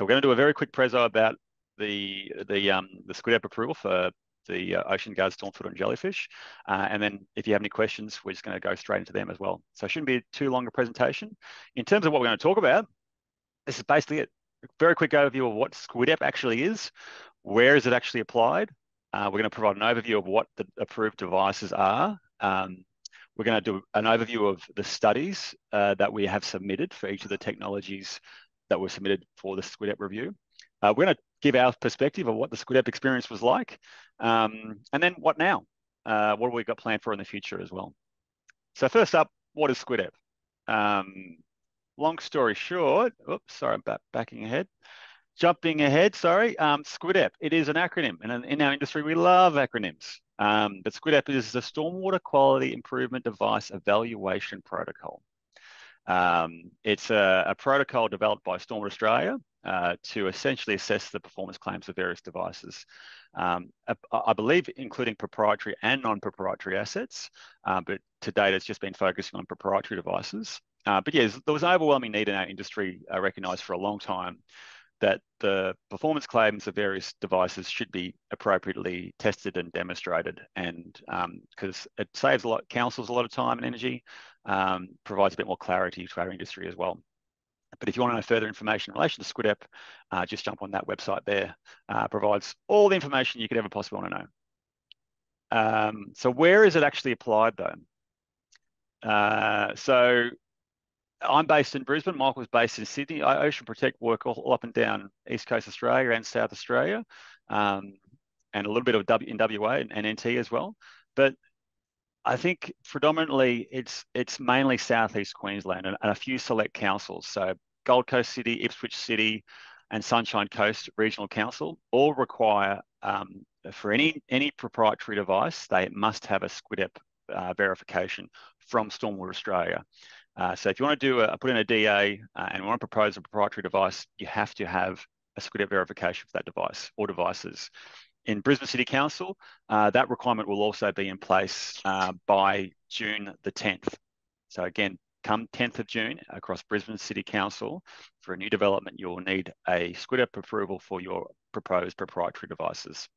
So we're going to do a very quick prezo about the the um, the SQIDEP approval for the uh, OceanGuard StormFilter and Jellyfish. Uh, and then if you have any questions, we're just going to go straight into them as well. So it shouldn't be too long a presentation. In terms of what we're going to talk about, this is basically it. A very quick overview of what SQIDEP actually is, where is it actually applied. Uh, we're going to provide an overview of what the approved devices are. Um, we're going to do an overview of the studies uh, that we have submitted for each of the technologies that were submitted for the SQIDEP review. Uh, we're going to give our perspective of what the SQIDEP experience was like, um, and then what now? Uh, what have we got planned for in the future as well? So first up, what is SQIDEP? Um, long story short, oops, sorry, I'm back, backing ahead. Jumping ahead, sorry, um, SQIDEP, it is an acronym, and in our industry, we love acronyms. Um, but SQIDEP is the Stormwater Quality Improvement Device Evaluation Protocol. Um, it's a, a, protocol developed by Storm Australia uh, to essentially assess the performance claims of various devices. Um, I, I, believe including proprietary and non-proprietary assets, uh, but to date it's just been focusing on proprietary devices. Uh, but yeah, there was an overwhelming need in our industry uh, recognised for a long time that the performance claims of various devices should be appropriately tested and demonstrated and because um, it saves a lot councils a lot of time and energy um, provides a bit more clarity to our industry as well but if you want to know further information in relation to SQIDEP, uh, just jump on that website there. Uh, provides all the information you could ever possibly want to know. Um, so where is it actually applied though? Uh, so I'm based in Brisbane. Michael's based in Sydney. I Ocean Protect work all, all, up and down East Coast Australia and South Australia, um, and a little bit of w, in WA and, and NT as well. But I think predominantly it's it's mainly southeast Queensland and, and, a few select councils. So Gold Coast City, Ipswich City, and Sunshine Coast Regional Council all require um, for any any proprietary device they must have a SQIDEP uh, verification from Stormwater Australia. Uh, so if you want to do a put in a DA uh, and want to propose a proprietary device, you have to have a SQIDEP verification for that device or devices in Brisbane City Council, uh, that requirement will also be in place uh, by June the 10th. So again, come 10th of June across Brisbane City Council for a new development, you'll need a SQIDEP approval for your proposed proprietary devices.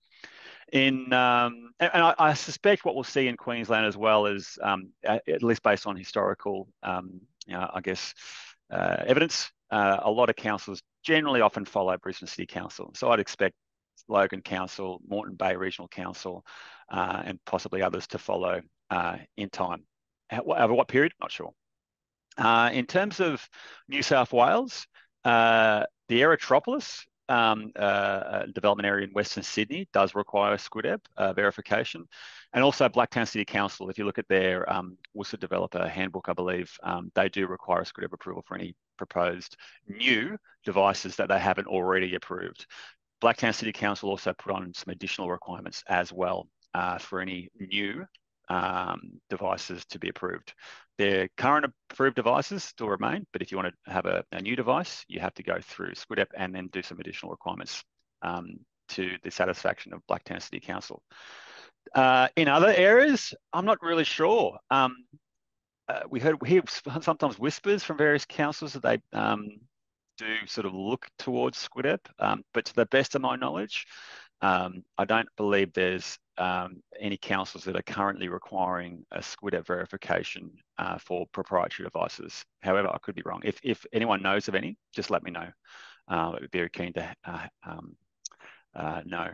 In um, and, I, I, suspect what we'll see in Queensland as well is, um, at least based on historical, um, you know, I guess, uh, evidence, uh, a lot of councils generally often follow Brisbane City Council. So I'd expect Logan Council, Moreton Bay Regional Council, uh, and possibly others to follow uh, in time. Over what period? Not sure. Uh, in terms of New South Wales, uh, the Aerotropolis um, uh, development area in Western Sydney does require uh, verification. And also Blacktown City Council, if you look at their um, WSUD developer handbook, I believe, um, they do require a SQIDEP approval for any proposed new devices that they haven't already approved. Blacktown City Council also put on some additional requirements as well uh, for any new um, devices to be approved. Their current approved devices still remain, but if you want to have a, a new device, you have to go through SQIDEP and then do some additional requirements um, to the satisfaction of Blacktown City Council. Uh, in other areas, I'm not really sure. Um, uh, we heard we hear sometimes whispers from various councils that they um, do sort of look towards SQIDEP, um, but to the best of my knowledge, um, I don't believe there's um, any councils that are currently requiring a SQIDEP verification uh, for proprietary devices. However, I could be wrong. If, if anyone knows of any, just let me know. Uh, I'd be very keen to uh, um, uh, know.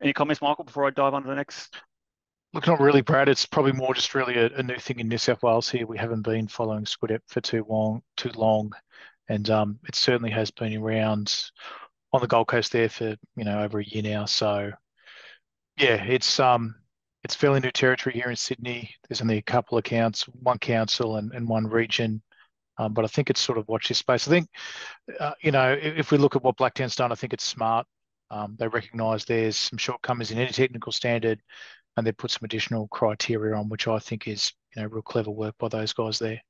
Any comments, Michael, before I dive on to the next? Look, not really, Brad. It's probably more just really a, a, new thing in New South Wales here. We haven't been following SQIDEP for too long, too long and um, it certainly has been around on the Gold Coast there for you know over a year now. So yeah, it's um it's fairly new territory here in Sydney. There's only a couple of counts, one council and, and one region. Um, but I think it's sort of watch this space. I think, uh, you know, if, if, we look at what Blacktown's done, I think it's smart. Um, they recognise there's some shortcomings in any technical standard, and they put some additional criteria on, which I think is, you know, real clever work by those guys there.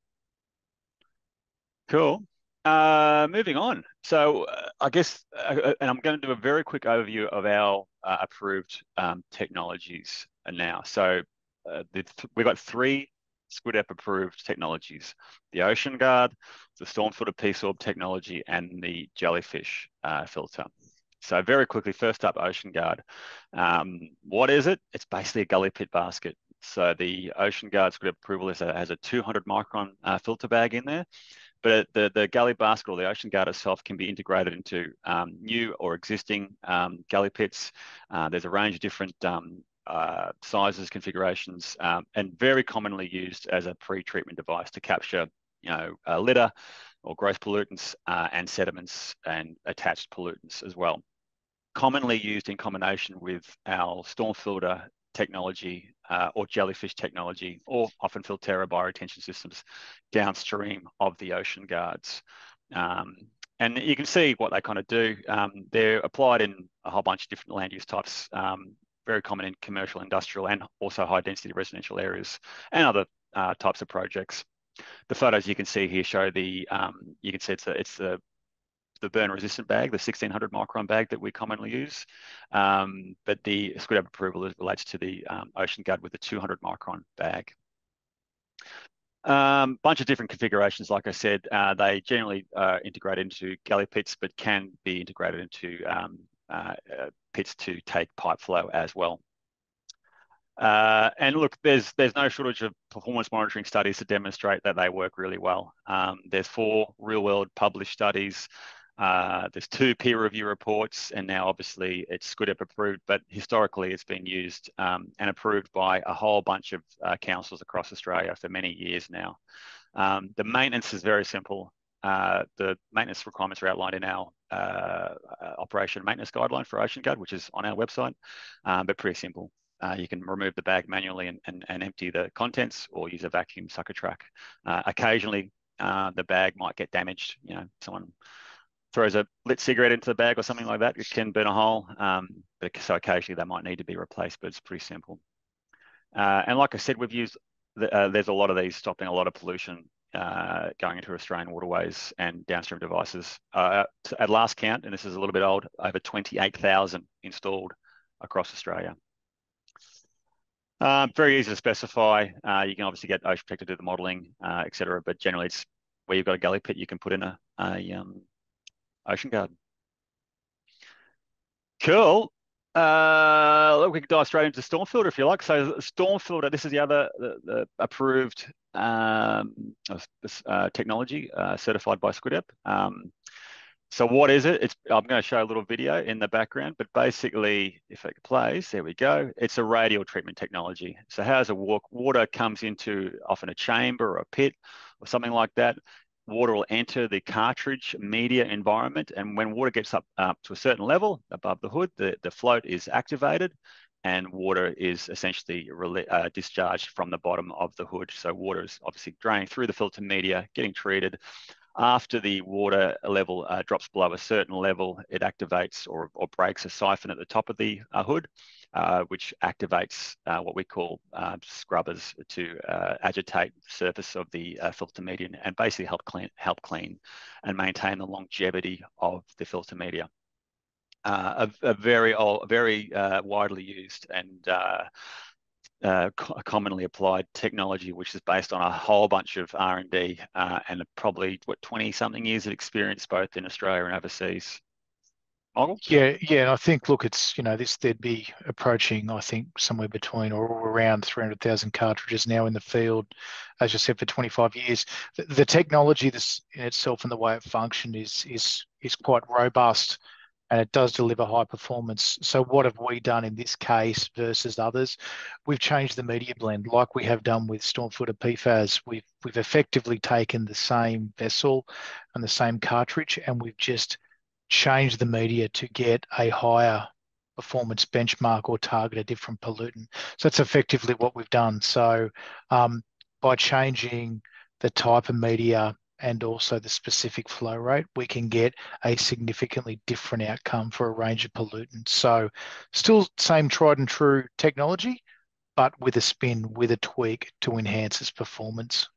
Cool. Uh, moving on. So uh, I guess, uh, uh, and I'm going to do a very quick overview of our uh, approved um, technologies now. So th we've got three SQIDEP approved technologies, the OceanGuard, the StormFilter P-Sorb technology, and the jellyfish filter. So very quickly, first up, OceanGuard. Um, what is it? It's basically a gully pit basket. So the Ocean OceanGuard SQIDEP approval is a, has a 200 micron filter bag in there. But the, the gully basket or the ocean guard itself can be integrated into um, new or existing um, gully pits. Uh, there's a range of different um, uh, sizes, configurations, um, and very commonly used as a pre-treatment device to capture, you know, litter or gross pollutants uh, and sediments and attached pollutants as well. Commonly used in combination with our storm filter technology uh, or jellyfish technology, or often Filterra bioretention systems downstream of the OceanGuards. Um, and you can see what they kind of do. Um, they're applied in a whole bunch of different land use types, um, very common in commercial, industrial, and also high density residential areas and other uh, types of projects. The photos you can see here show the, um, you can see it's, it's the the burn resistant bag, the 1600 micron bag that we commonly use. Um, but the SQIDEP approval relates to the um, OceanGuard with the 200 micron bag. Um, bunch of different configurations, like I said, uh, they generally uh, integrate into gully pits, but can be integrated into um, uh, uh, pits to take pipe flow as well. Uh, and look, there's there's no shortage of performance monitoring studies to demonstrate that they work really well. Um, there's four real-world published studies uh, there's two peer review reports, and now obviously it's SQIDEP approved, but historically it's been used um, and approved by a whole bunch of uh, councils across Australia for many years now. Um, the maintenance is very simple. Uh, the maintenance requirements are outlined in our uh, operation maintenance guideline for OceanGuard, which is on our website, um, but pretty simple. Uh, you can remove the bag manually and, and, and, empty the contents or use a vacuum sucker truck. Occasionally, the bag might get damaged. You know, someone throws a lit cigarette into the bag or something like that, it can burn a hole. Um, but so occasionally they might need to be replaced, but it's pretty simple. Uh, and like I said, we've used, the, uh, there's a lot of these stopping a lot of pollution uh, going into Australian waterways and downstream devices. Uh, at last count, and this is a little bit old, over 28,000 installed across Australia. Uh, very easy to specify. Uh, you can obviously get Ocean Protect to do the modelling, etc. But generally, it's where you've got a gully pit, you can put in a, a um, OceanGuard. Cool. Uh, look, we can dive straight into Stormfilter if you like. So Stormfilter, this is the other the, the approved um, uh, technology uh, certified by SQIDEP. Um, so what is it? It's, I'm going to show a little video in the background, but basically, if it plays, there we go. It's a radial treatment technology. So how does it work? Water comes into often a chamber or a pit or something like that water will enter the cartridge media environment. And when water gets up, up to a certain level above the hood, the, the float is activated and water is essentially uh, discharged from the bottom of the hood. So water is obviously draining through the filter media, getting treated. After the water level uh, drops below a certain level, it activates or, or breaks a siphon at the top of the uh, hood uh, which activates uh, what we call uh, scrubbers to uh, agitate the surface of the uh, filter media and basically help clean, help clean and maintain the longevity of the filter media. A, a, very old, very widely used and uh, commonly applied technology, which is based on a whole bunch of R&D uh, and probably, what, 20 something years of experience both in Australia and overseas. Yeah, yeah, and I think look, it's you know this they'd be approaching I think somewhere between or around three hundred thousand cartridges now in the field, as you said for twenty five years. The, technology this in itself and the way it functions is is is quite robust, and it does deliver high performance. So what have we done in this case versus others? We've changed the media blend, like we have done with Stormfilter PFAS. We've we've effectively taken the same vessel and the same cartridge, and we've just change the media to get a higher performance benchmark or target a different pollutant. So that's effectively what we've done. So um, by changing the type of media and also the specific flow rate, we can get a significantly different outcome for a range of pollutants. So still same tried and true technology, but with a spin, with a tweak to enhance its performance.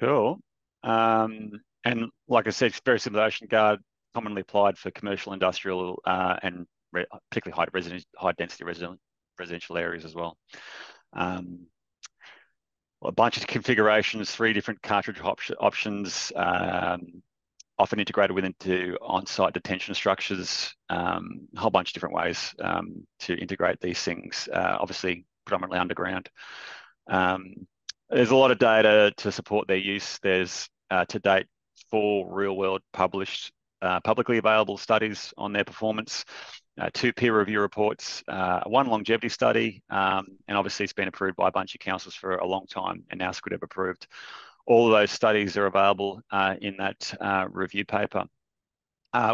Cool. Um, and like I said, it's very similar to OceanGuard commonly applied for commercial, industrial, uh, and particularly high, resident, high density resident, residential areas as well. Um, a bunch of configurations, three different cartridge op options, um, often integrated with into on-site detention structures, um, a whole bunch of different ways um, to integrate these things, uh, obviously predominantly underground. Um, there's a lot of data to support their use. There's uh, to date four real-world published, uh, publicly available studies on their performance uh, two peer review reports, uh, one longevity study, um, and obviously it's been approved by a bunch of councils for a long time and now SQIDEP approved. All of those studies are available uh, in that uh, review paper,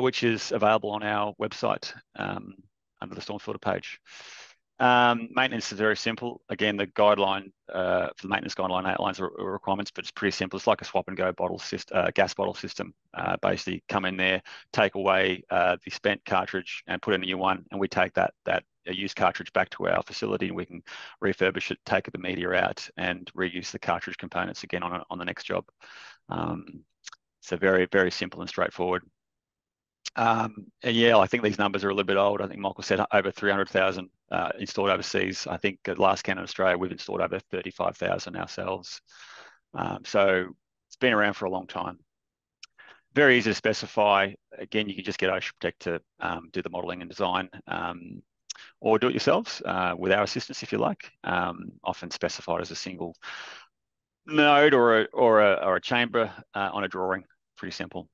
which is available on our website um, under the Stormfilter page. Um, maintenance is very simple. Again, the guideline uh, for the maintenance guideline outlines requirements, but it's pretty simple. It's like a swap and go bottle uh, gas bottle system. Uh, basically, come in there, take away uh, the spent cartridge, and put in a new one, and we take that that used cartridge back to our facility, and we can refurbish it, take the media out, and reuse the cartridge components again on a, on the next job. Um, so very very simple and straightforward. Um, and yeah, I think these numbers are a little bit old. I think Michael said over 300,000 uh, installed overseas. I think at last count in Australia, we've installed over 35,000 ourselves. Um, so it's been around for a long time. Very easy to specify. Again, you can just get Ocean Protect to um, do the modeling and design um, or do it yourselves uh, with our assistance if you like. Um, often specified as a single node or a, or a, or a chamber uh, on a drawing. Pretty simple.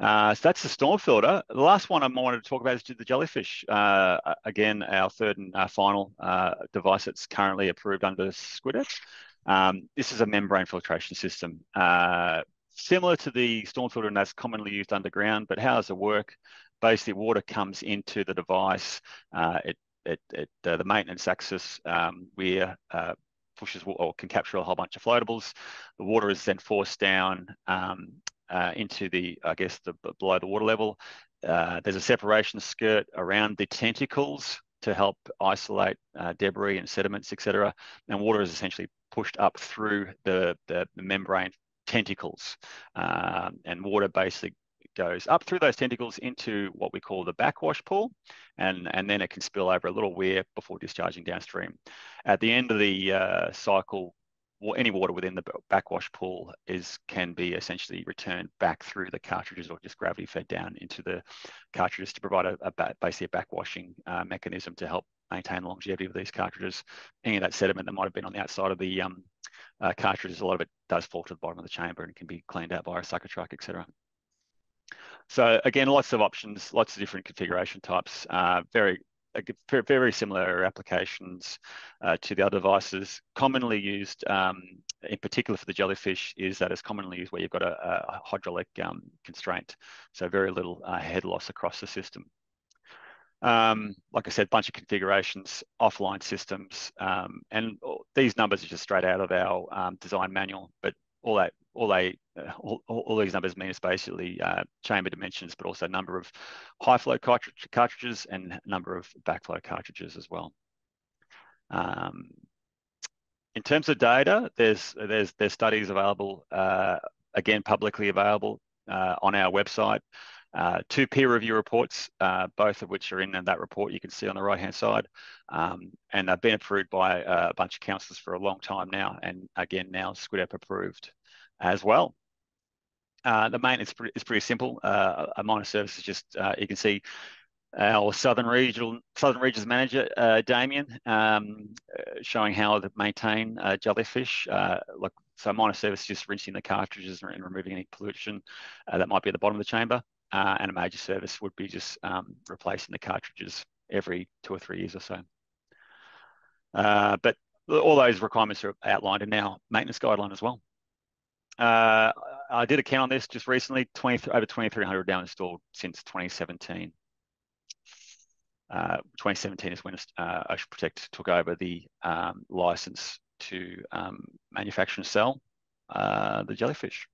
Uh, so that's the storm filter. The last one I wanted to talk about is the jellyfish. Uh, again, our third and uh, final uh, device that's currently approved under SQIDEP. Um, this is a membrane filtration system. Uh, similar to the storm filter and that's commonly used underground, but how does it work? Basically, water comes into the device. It, it, it the maintenance axis um, where pushes or can capture a whole bunch of floatables. The water is then forced down um, uh, into the, I guess, the below the water level. Uh, there's a separation skirt around the tentacles to help isolate uh, debris and sediments, etc. And water is essentially pushed up through the, the, membrane tentacles. Um, and water basically goes up through those tentacles into what we call the backwash pool, and, and then it can spill over a little weir before discharging downstream. At the end of the uh, cycle, any water within the backwash pool is can be essentially returned back through the cartridges or just gravity fed down into the cartridges to provide a, a basically a backwashing uh, mechanism to help maintain the longevity of these cartridges. Any of that sediment that might have been on the outside of the um, uh, cartridges, a lot of it does fall to the bottom of the chamber and can be cleaned out by a sucker truck, etc. So again, lots of options, lots of different configuration types, uh, very very similar applications uh, to the other devices. Commonly used, um, in particular for the jellyfish, is that it's commonly used where you've got a, a hydraulic um, constraint, so very little uh, head loss across the system. Um, like I said, bunch of configurations, offline systems, um, and these numbers are just straight out of our um, design manual, but all that all they all, all, these numbers mean is basically uh, chamber dimensions, but also number of high flow cartridge, cartridges and number of backflow cartridges as well. Um, in terms of data, there's there's there's studies available uh, again publicly available uh, on our website. Uh, two peer review reports, uh, both of which are in that report you can see on the right hand side. Um, and they've been approved by a bunch of councillors for a long time now. And again, now SQIDEP approved as well. Uh, the maintenance is pretty simple. Uh, a minor service is just, uh, you can see our Southern Regional Southern Regions Manager, uh, Damien, um, uh, showing how to maintain uh, jellyfish. like, so minor service is just rinsing the cartridges and removing any pollution that might be at the bottom of the chamber. And a major service would be just um, replacing the cartridges every two or three years or so. but all those requirements are outlined in our maintenance guideline as well. Uh, I did a count on this just recently, 20, over 2,300 now installed since 2017. Uh, 2017 is when uh, Ocean Protect took over the um, license to um, manufacture and sell uh, the jellyfish.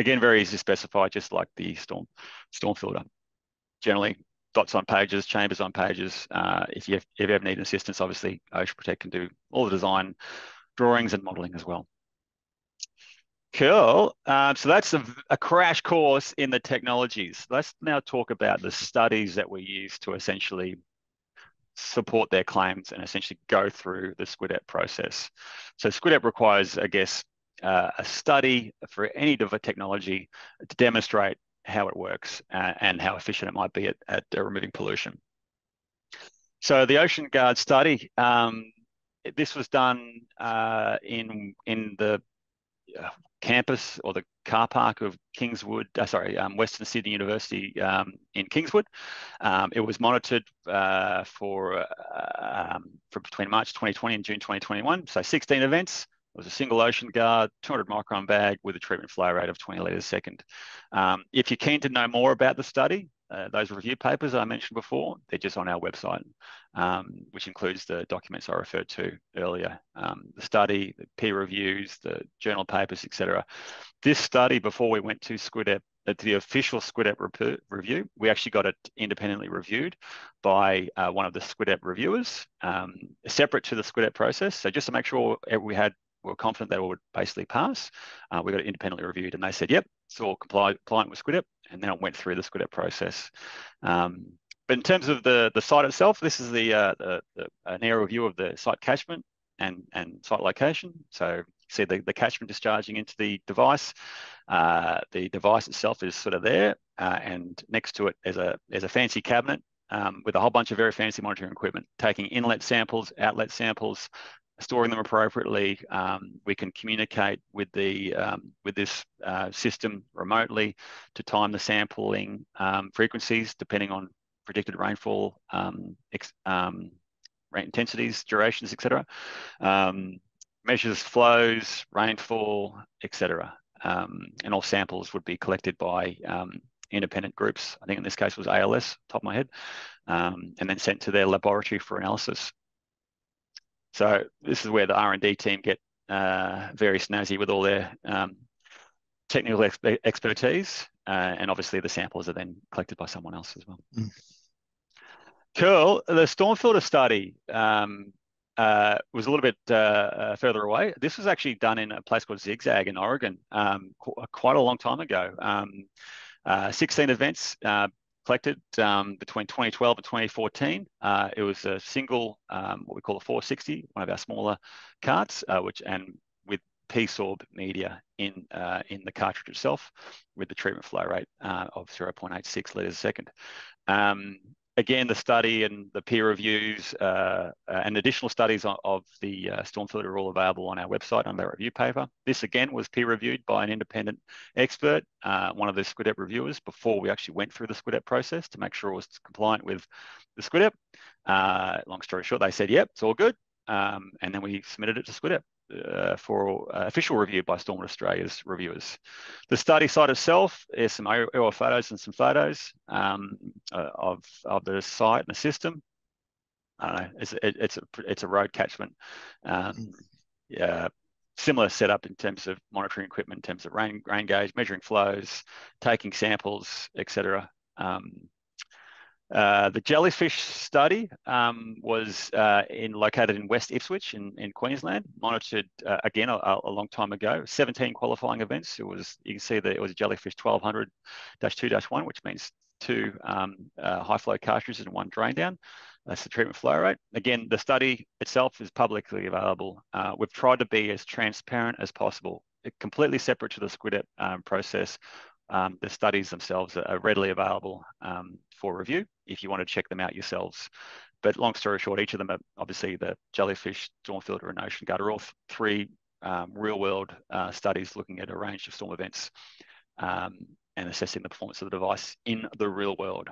Again, very easy to specify, just like the storm storm filter. Generally, dots on pages, chambers on pages. Uh, if, you, if you ever need assistance, obviously Ocean Protect can do all the design, drawings, and modeling as well. Cool. Um, so that's a, a, crash course in the technologies. Let's now talk about the studies that we use to essentially support their claims and essentially go through the SQIDEP process. So SQIDEP requires, I guess, uh, a study for any technology to demonstrate how it works uh, and how efficient it might be at, at uh, removing pollution. So the Ocean Guard study, um, this was done uh, in in the uh, campus or the car park of Kingswood, uh, sorry, um, Western Sydney University um, in Kingswood. Um, it was monitored uh, for, uh, um, for between March 2020 and June 2021. So 16 events. It was a single ocean guard, 200 micron bag with a treatment flow rate of 20 litres a second. Um, if you're keen to know more about the study, uh, those review papers I mentioned before, they're just on our website, um, which includes the documents I referred to earlier, um, the study, the peer reviews, the journal papers, etc. This study, before we went to SQIDEP, uh, to the official SQIDEP review, we actually got it independently reviewed by uh, one of the SQIDEP reviewers, um, separate to the SQIDEP process. So just to make sure we had we were confident that it would basically pass. Uh, we got it independently reviewed and they said, yep, it's all compliant, with SQIDEP and then it went through the SQIDEP process. Um, but in terms of the, the site itself, this is the, uh, the, the, an aerial view of the site catchment and, and site location. So see the, the catchment discharging into the device. Uh, the device itself is sort of there, uh, and next to it is a, is a fancy cabinet um, with a whole bunch of very fancy monitoring equipment, taking inlet samples, outlet samples, storing them appropriately. Um, we can communicate with the um, with this uh, system remotely to time the sampling um, frequencies depending on predicted rainfall, um, um, rain intensities, durations, etc. Um, measures flows, rainfall, etc. and all samples would be collected by independent groups. I think in this case was ALS, top of my head, and then sent to their laboratory for analysis. So this is where the R&D team get uh, very snazzy with all their um, technical expertise. Uh, and obviously the samples are then collected by someone else as well. Mm. Cool. The storm filter study um, uh, was a little bit uh, uh, further away. This was actually done in a place called Zigzag in Oregon um, qu quite a long time ago. Um, uh, 16 events, collected um, between 2012 and 2014. Uh, it was a single, um, what we call a 460, one of our smaller carts, uh, which and with PSORB media in uh, in the cartridge itself, with the treatment flow rate uh, of 0.86 liters a second. Um, again, the study and the peer reviews uh, uh, and additional studies of, the uh, storm filter are all available on our website under that review paper. This again was peer reviewed by an independent expert, uh, one of the SQIDEP reviewers, before we actually went through the SQIDEP process to make sure it was compliant with the SQIDEP. Uh, long story short, they said, yep, it's all good. Um, and then we submitted it to SQIDEP uh, for uh, official review by Stormwater Australia's reviewers. The study site itself is some aerial photos and some photos um, uh, of, of the site and the system. Know, it's, it, it's, a, it's a road catchment. Um, yeah, similar setup in terms of monitoring equipment, in terms of rain, rain gauge, measuring flows, taking samples, etc. Um, uh, the jellyfish study um, was uh, in, located in West Ipswich in, in Queensland, monitored uh, again a, a, long time ago. 17 qualifying events. It was you can see that it was jellyfish 1200-2-1, which means two um, uh, high flow cartridges and one drain down. That's the treatment flow rate. Again, the study itself is publicly available. Uh, we've tried to be as transparent as possible, It, completely separate to the SQIDEP um, process. Um, the studies themselves are readily available um, for review if you want to check them out yourselves. But long story short, each of them are obviously the jellyfish, storm filter, and ocean are all three um, real world uh, studies looking at a range of storm events um, and assessing the performance of the device in the real world.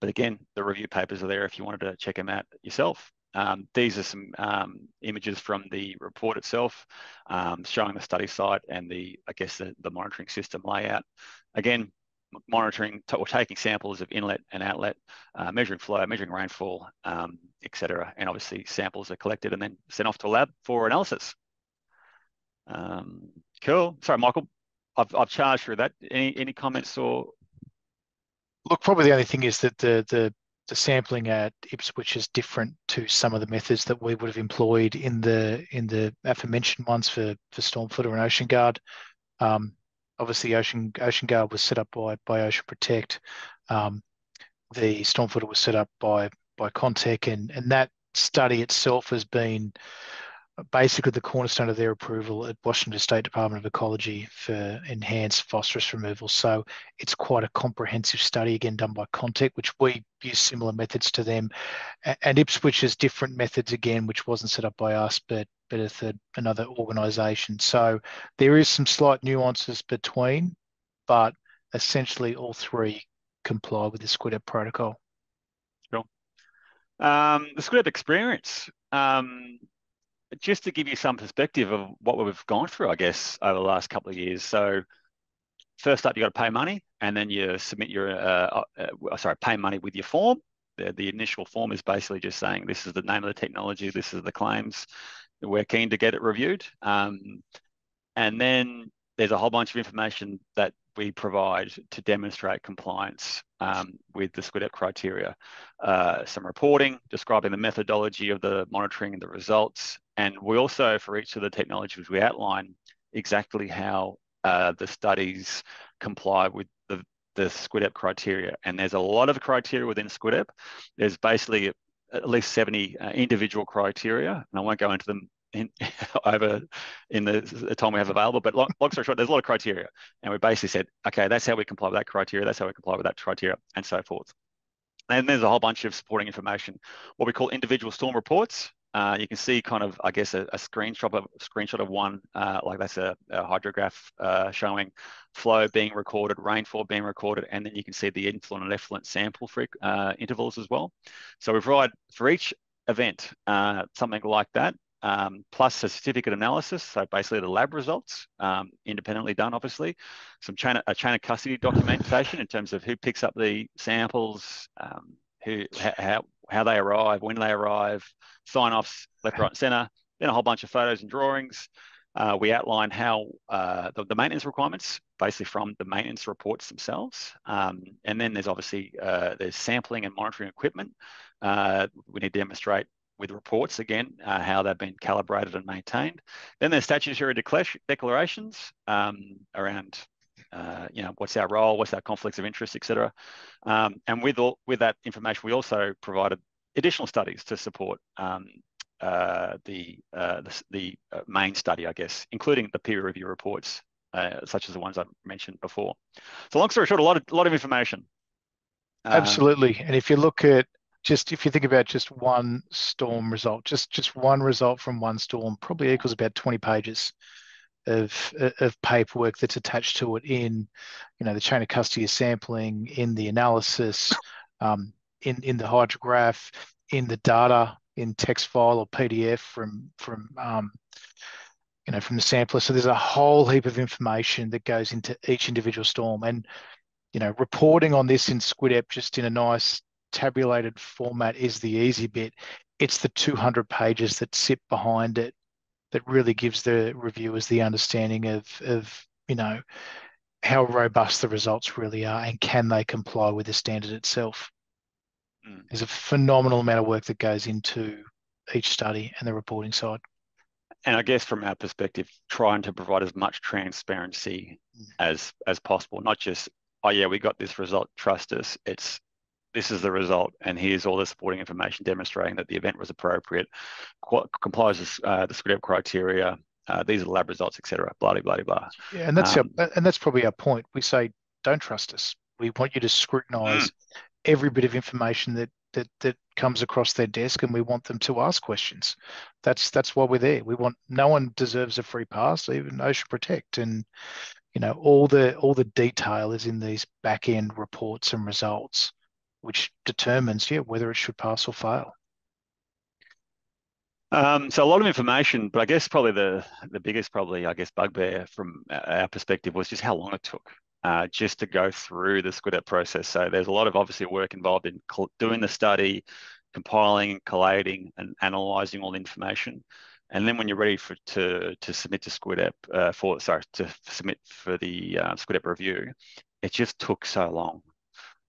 But again, the review papers are there if you wanted to check them out yourself. Um, these are some um, images from the report itself, um, showing the study site and the, I guess, the, the monitoring system layout. Again, monitoring or taking samples of inlet and outlet, uh, measuring flow, measuring rainfall, um, etc. And obviously samples are collected and then sent off to a lab for analysis. Um, cool. Sorry, Michael, I've, I've charged through that. Any any comments or? Look, probably the only thing is that the the the sampling at Ipswich is different to some of the methods that we would have employed in the in the aforementioned ones for for Stormfilter and Ocean Guard. Um, obviously, Ocean Ocean Guard was set up by by Ocean Protect. Um, the Stormfilter was set up by by Contech, and and that study itself has been basically the cornerstone of their approval at Washington State Department of Ecology for enhanced phosphorus removal. So it's quite a comprehensive study, again, done by Contech, which we use similar methods to them. And Ipswich has different methods again, which wasn't set up by us, but but a third, another organisation. So there is some slight nuances between, but essentially all three comply with the SQIDEP protocol. Sure. Um, the SQIDEP experience. Um, just to give you some perspective of what we've gone through, I guess, over the last couple of years. So, first up, you got to pay money, and then you submit your, uh, uh, uh, sorry, pay money with your form. The, the initial form is basically just saying this is the name of the technology, this is the claims. We're keen to get it reviewed, um, and then there's a whole bunch of information that we provide to demonstrate compliance um, with the SQIDEP criteria. Uh, some reporting describing the methodology of the monitoring and the results. And we also, for each of the technologies, we outline exactly how uh, the studies comply with the, the SQIDEP criteria. And there's a lot of criteria within SQIDEP. There's basically at least 70 uh, individual criteria, and I won't go into them in, over in the, the, time we have available. But long, long, story short, there's a lot of criteria, and we basically said, okay, that's how we comply with that criteria. That's how we comply with that criteria, and so forth. And there's a whole bunch of supporting information, what we call individual storm reports. Uh, you can see kind of, I guess, a, a screenshot of screenshot of one, uh, like that's a, a hydrograph uh, showing flow being recorded, rainfall being recorded, and then you can see the influent and effluent sample uh, intervals as well. So we provide for each event uh, something like that um, plus a certificate analysis, so basically the lab results, um, independently done, obviously, some chain, a chain of custody documentation in terms of who picks up the samples, um, who how how they arrive, when they arrive, sign-offs left, right, and centre, then a whole bunch of photos and drawings. Uh, we outline how uh, the, the, maintenance requirements, basically from the maintenance reports themselves, um, and then there's obviously uh, there's sampling and monitoring equipment. Uh, we need to demonstrate with reports again, uh, how they've been calibrated and maintained. Then there's statutory declarations um, around, uh, you know, what's our role, what's our conflicts of interest, etc. Um, and with all, with that information, we also provided additional studies to support um, uh, the uh, the, the uh, main study, I guess, including the peer review reports, uh, such as the ones I mentioned before. So, long story short, a lot of a lot of information. Um, Absolutely, and if you look at just if you think about just one storm result, just just one result from one storm probably equals about 20 pages of of paperwork that's attached to it in, you know, the chain of custody sampling, in the analysis, um, in in the hydrograph, in the data, in text file or PDF from from um, you know from the sampler. So there's a whole heap of information that goes into each individual storm, and you know, reporting on this in SQIDEP just in a nice tabulated format is the easy bit. It's the 200 pages that sit behind it that really gives the reviewers the understanding of, of you know, how robust the results really are and can they comply with the standard itself. Mm. There's a phenomenal amount of work that goes into each study and the reporting side. And I guess from our perspective, trying to provide as much transparency mm. as as possible, not just, oh yeah, we got this result, trust us. It's this is the result, and here's all the supporting information demonstrating that the event was appropriate, complies with uh, the SQIDEP criteria. Uh, these are the lab results, etc. Blah blah blah. Yeah, and that's um, our, and that's probably our point. We say, don't trust us. We want you to scrutinise mm. every bit of information that that that comes across their desk, and we want them to ask questions. That's that's why we're there. We want no one deserves a free pass, even Ocean Protect, and you know all the all the detail is in these back end reports and results which determines yeah whether it should pass or fail. Um, so a lot of information, but I guess probably the the biggest probably I guess bugbear from our perspective was just how long it took uh, just to go through the SQIDEP process. So there's a lot of obviously work involved in doing the study, compiling, collating, and analysing all the information. And then when you're ready for to to submit to SQIDEP uh, for sorry to submit for the uh, SQIDEP review, it just took so long.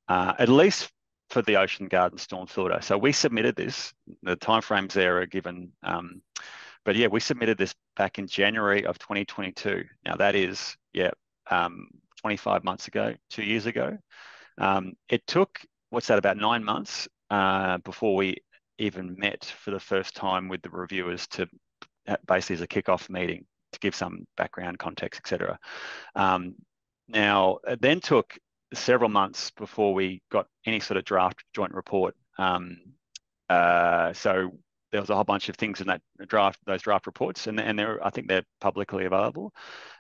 Uh, at least for the Ocean Garden storm filter. So we submitted this. The timeframes there are given, um, but yeah, we submitted this back in January of 2022. Now that is yeah, um, 25 months ago, two years ago. Um, it took what's that about nine months uh, before we even met for the first time with the reviewers to basically as a kick-off meeting to give some background context, etc. Um, now, it then took several months before we got any sort of draft joint report. Um, uh, so there was a whole bunch of things in that draft, those draft reports, and and they're I think they're publicly available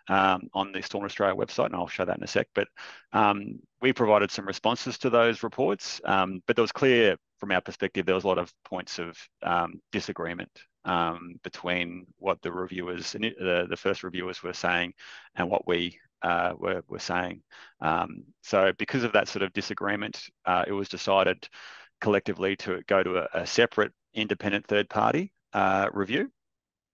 um, on the Storm Australia website, and I'll show that in a sec. But um, we provided some responses to those reports, um, but there was clear from our perspective there was a lot of points of um, disagreement um, between what the reviewers, the, the first reviewers were saying, and what we uh, were, were saying. Um, so because of that sort of disagreement, uh, it was decided collectively to go to a, a separate independent third party uh, review,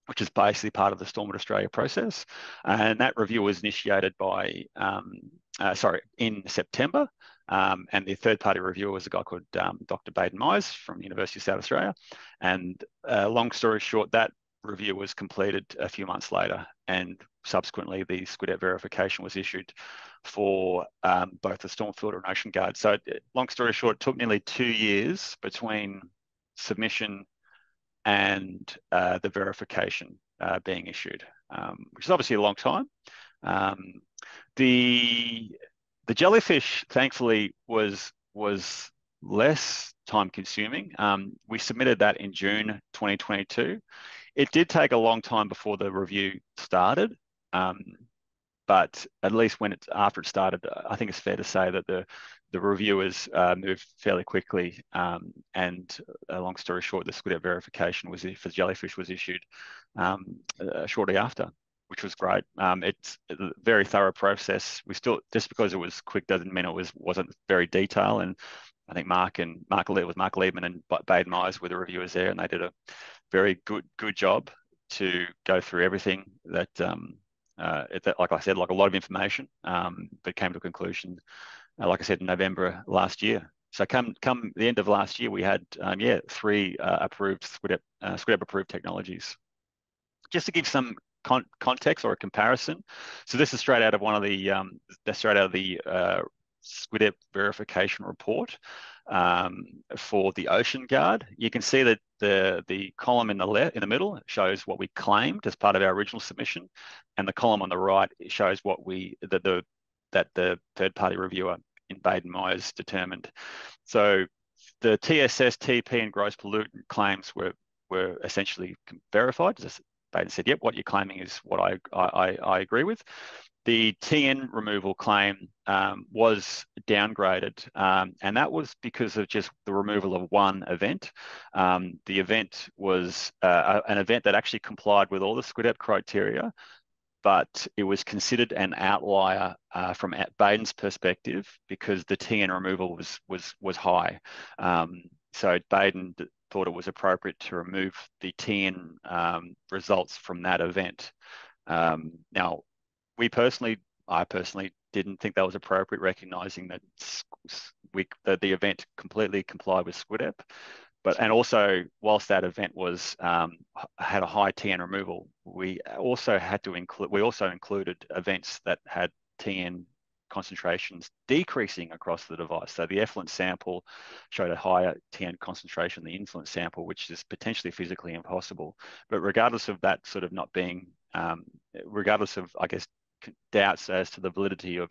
which is basically part of the Stormwater Australia process. And that review was initiated by, um, uh, sorry, in September. Um, and the third party reviewer was a guy called um, Dr. Baden Myers from University of South Australia. And uh, long story short, that review was completed a few months later. And subsequently, the SQIDEP verification was issued for um, both the storm filter and ocean guard. So, long story short, it took nearly two years between submission and uh, the verification uh, being issued, um, which is obviously a long time. Um, the the jellyfish, thankfully, was was less time consuming. Um, we submitted that in June 2022. It did take a long time before the review started, um, but at least when it after it started, I think it's fair to say that the the reviewers uh, moved fairly quickly. Um, and uh, long story short, the SQIDEP verification was for the jellyfish was issued um, uh, shortly after, which was great. Um, it's a very thorough process. We still just because it was quick doesn't mean it was wasn't very detailed. And I think Mark and Mark it was Mark Liebman and Baden Myers were the reviewers there, and they did a very good good job to go through everything that. Um, uh, it, like I said, like a lot of information, um, but came to a conclusion uh, like I said, in November last year. So come come the end of last year, we had um, yeah three uh, approved SQIDEP, uh, approved technologies. Just to give some con context or a comparison, so this is straight out of one of the um, that's straight out of the uh, verification report um, for the Ocean Guard. You can see that the the column in the left in the middle shows what we claimed as part of our original submission, and the column on the right shows what we the the that the third party reviewer in Baden Myers determined. So the TSS, TP, and gross pollutant claims were were essentially verified. Baden said, "Yep, what you're claiming is what I I, I agree with." The TN removal claim um, was downgraded, um, and that was because of just the removal of one event. Um, the event was uh, an event that actually complied with all the SQIDEP criteria, but it was considered an outlier uh, from Baden's perspective because the TN removal was was was high. Um, so Baden thought it was appropriate to remove the TN um, results from that event. Um, now, we personally, I personally didn't think that was appropriate, recognizing that we, that the event completely complied with SQIDEP. But and also, whilst that event was um, had a high TN removal, we also had to include. We also included events that had TN concentrations decreasing across the device. So the effluent sample showed a higher TN concentration than the influent sample, which is potentially physically impossible. But regardless of that sort of not being, um, regardless of, I guess, doubts as to the validity of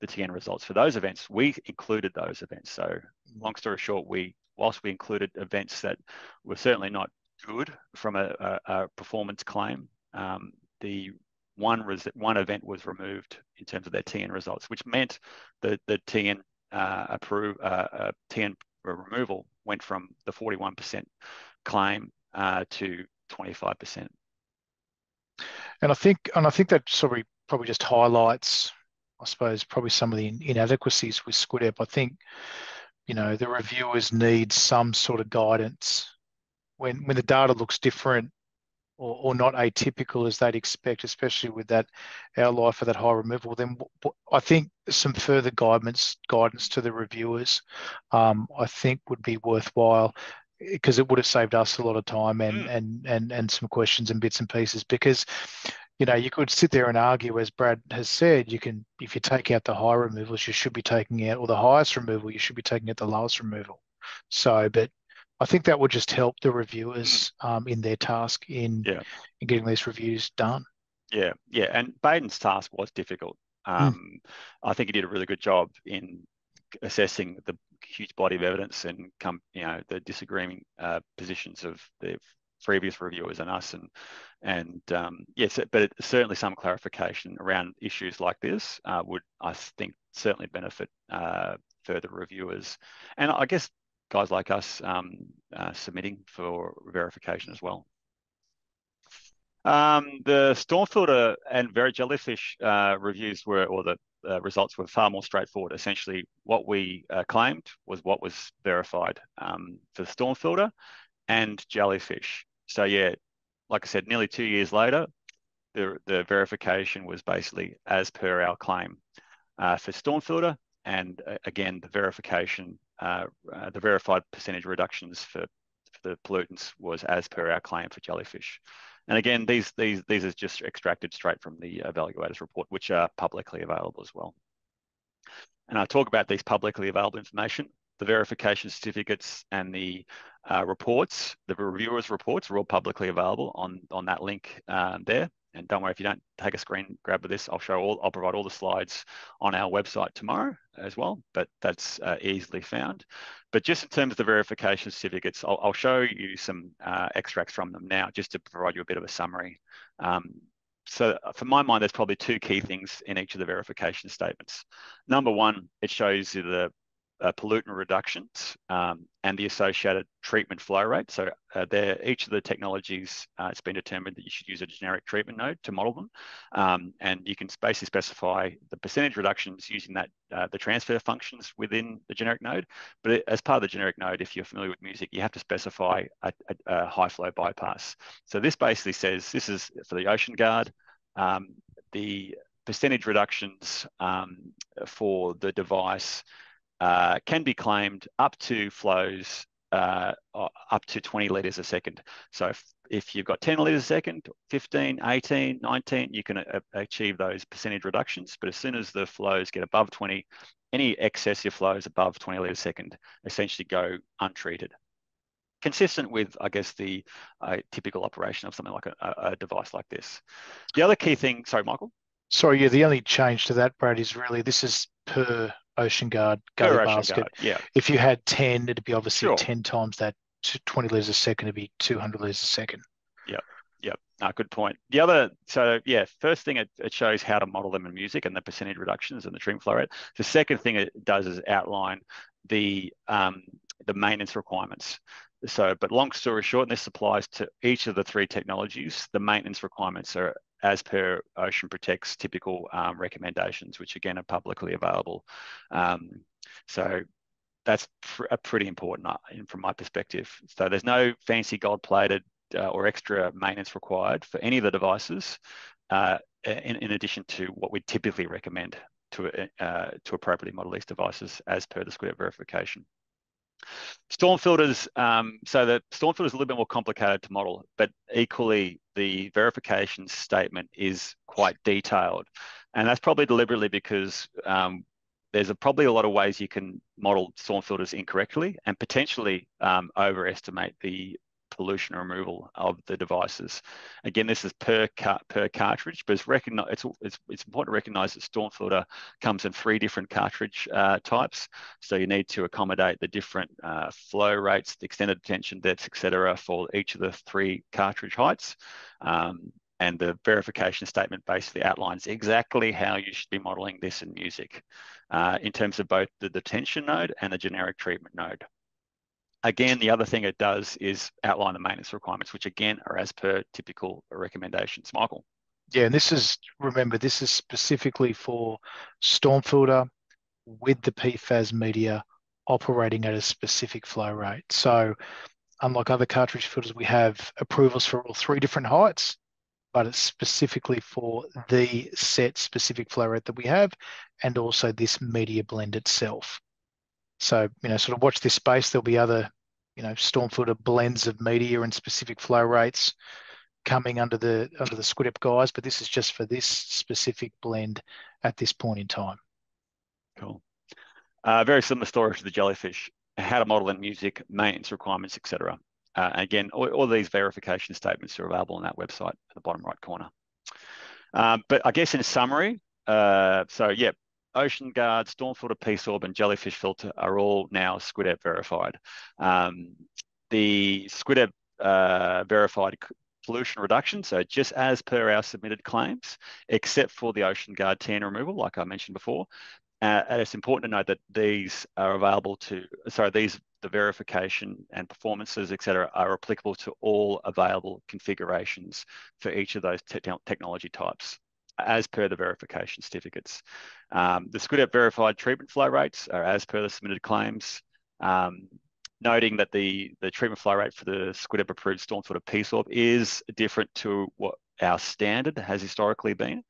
the TN results for those events, we included those events. So long story short, we whilst we included events that were certainly not good from a, a, a performance claim, um, the one res- one event was removed in terms of their TN results, which meant that the TN uh, approve uh, uh, TN removal went from the 41% claim uh, to 25%. And I think, and I think that sort of probably just highlights, I suppose, probably some of the inadequacies with SQIDEP. I think you know the reviewers need some sort of guidance when when the data looks different or, or not atypical as they'd expect, especially with that outlier for that high removal, then I think some further guidance guidance to the reviewers, um, I think would be worthwhile because it would have saved us a lot of time and mm. and and and some questions and bits and pieces because you know, you could sit there and argue, as Brad has said, you can, if you take out the high removals, you should be taking out, or the highest removal, you should be taking out the lowest removal. So, but I think that would just help the reviewers um, in their task in Yeah. in getting these reviews done. Yeah, yeah, and Baden's task was difficult. Hmm. Um, I think he did a really good job in assessing the huge body of evidence and come, you know, the disagreeing uh, positions of the previous reviewers and us, and and um, yes, but it, certainly some clarification around issues like this uh, would, I think, certainly benefit uh, further reviewers, and I guess guys like us um, uh, submitting for verification as well. Um, the storm filter and very jellyfish uh, reviews were, or the uh, results were far more straightforward. Essentially, what we uh, claimed was what was verified um, for storm filter and jellyfish. So yeah, like I said, nearly two years later, the the verification was basically as per our claim uh, for storm filter, and uh, again the verification, uh, the verified percentage reductions for, for the pollutants was as per our claim for jellyfish. And again, these these these are just extracted straight from the evaluators report, which are publicly available as well. And I talk about these publicly available information. The verification certificates and the uh, reports, the reviewers' reports are all publicly available on on that link um, there. And don't worry if you don't take a screen grab of this, I'll show all, I'll provide all the slides on our website tomorrow as well, but that's uh, easily found. But just in terms of the verification certificates, I'll, I'll show you some uh, extracts from them now, just to provide you a bit of a summary. Um, so for my mind, there's probably two key things in each of the verification statements. Number one, it shows you the uh, pollutant reductions um, and the associated treatment flow rate. So uh, there, each of the technologies, uh, it's been determined that you should use a generic treatment node to model them. Um, and you can basically specify the percentage reductions using that uh, the transfer functions within the generic node. But it, as part of the generic node, if you're familiar with music, you have to specify a, a, a high flow bypass. So this basically says this is for the OceanGuard. Um, the percentage reductions um, for the device uh, can be claimed up to flows uh, up to 20 litres a second. So if, if, you've got 10 litres a second, 15, 18, 19, you can a- achieve those percentage reductions. But as soon as the flows get above 20, any excessive flows above 20 litres a second essentially go untreated. Consistent with, I guess, the uh, typical operation of something like a, a device like this. The other key thing, sorry, Michael. Sorry, yeah, the only change to that, Brad, is really this is per OceanGuard go Per basket. OceanGuard, yeah. If you had 10, it'd be obviously Sure. 10 times that 20 litres a second, it'd be 200 litres a second. Yep, no, good point. The other, so yeah, first thing it, it shows how to model them in music and the percentage reductions and the trim flow rate. The second thing it does is outline the um, the maintenance requirements. So, but long story short, and this applies to each of the three technologies, the maintenance requirements are as per Ocean Protect's typical um, recommendations, which again are publicly available. Um, so that's pr- a pretty important uh, from my perspective. So there's no fancy gold-plated uh, or extra maintenance required for any of the devices, uh, in, in addition to what we typically recommend to uh, to appropriately model these devices as per the square verification. Storm filters, um, so the storm filter is a little bit more complicated to model, but equally the verification statement is quite detailed. And that's probably deliberately because um, there's a, probably a lot of ways you can model storm filters incorrectly and potentially um, overestimate the pollution removal of the devices. Again, this is per car per cartridge, but it's, it's, it's, it's important to recognize that storm filter comes in three different cartridge uh, types. So you need to accommodate the different uh, flow rates, the extended detention depths, etc., for each of the three cartridge heights. Um, and the verification statement basically outlines exactly how you should be modeling this in music uh, in terms of both the detention node and the generic treatment node. Again, the other thing it does is outline the maintenance requirements, which again are as per typical recommendations. Michael. Yeah, and this is, remember, this is specifically for storm filter with the PFAS media operating at a specific flow rate. So unlike other cartridge filters, we have approvals for all three different heights, but it's specifically for the set specific flow rate that we have, and also this media blend itself. So, you know, sort of watch this space. There'll be other, you know, storm filter blends of media and specific flow rates coming under the under the SQIDEP guys, but this is just for this specific blend at this point in time. Cool. Uh, very similar story to the jellyfish. how to model in music, maintenance requirements, etc. Uh, again, all, all, these verification statements are available on that website at the bottom right corner. Um, but I guess in summary, uh, so yeah, Ocean Guard, Storm Filter, PSorb, and Jellyfish Filter are all now SQIDEP verified. Um, the SQIDEP uh, verified pollution reduction, so just as per our submitted claims, except for the Ocean Guard tan removal, like I mentioned before. Uh, and it's important to note that these are available to, sorry, these, the verification and performances, et cetera, are applicable to all available configurations for each of those te technology types as per the verification certificates. Um, the SQIDEP verified treatment flow rates are as per the submitted claims. Um, noting that the, the treatment flow rate for the SQIDEP approved storm filter PSorb is different to what our standard has historically been.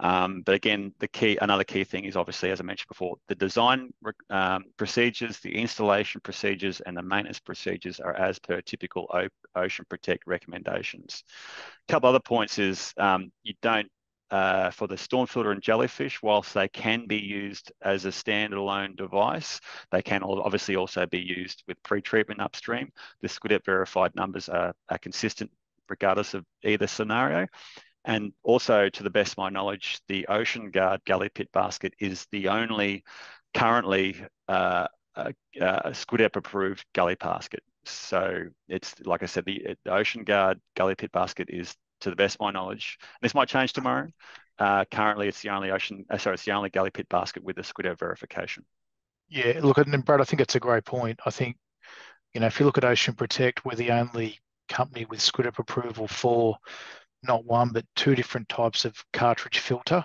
Um, but again, the key, another key thing is obviously, as I mentioned before, the design um, procedures, the installation procedures, and the maintenance procedures are as per typical o Ocean Protect recommendations. A couple other points is um, you don't uh, for the storm filter and jellyfish, whilst they can be used as a standalone device, they can obviously also be used with pre-treatment upstream. The SQIDEP verified numbers are, are consistent regardless of either scenario. And also, to the best of my knowledge, the Ocean Guard gully pit basket is the only currently uh, uh, uh, approved gully basket. So it's like I said, the, the, Ocean Guard gully pit basket is, to the best of my knowledge, this might change tomorrow. Uh, currently, it's the only ocean, uh, sorry, it's the only gully pit basket with the SQIDEP verification. Yeah, look, and Brad, I think it's a great point. I think, you know, if you look at Ocean Protect, we're the only company with SQIDEP approval for not one, but two different types of cartridge filter.